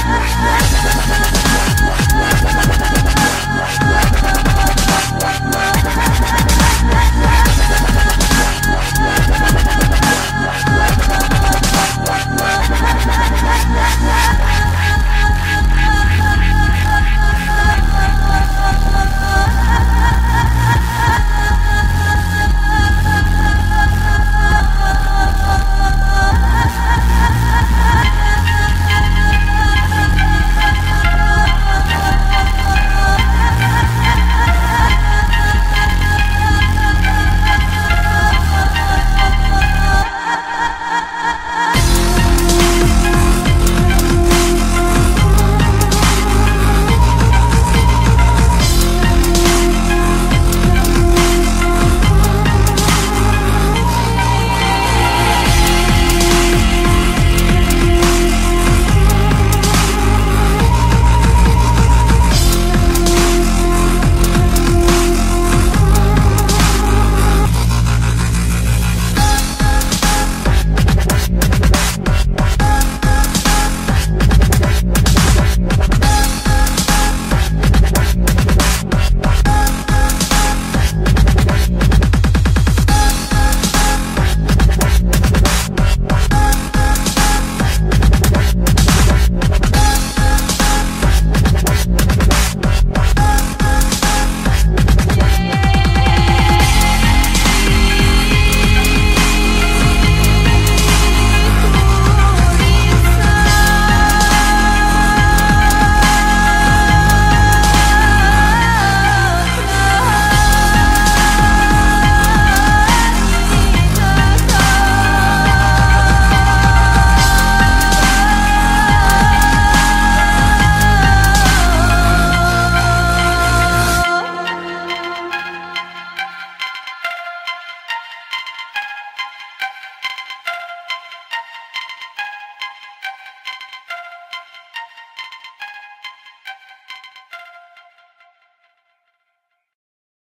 Smash, smash, smash.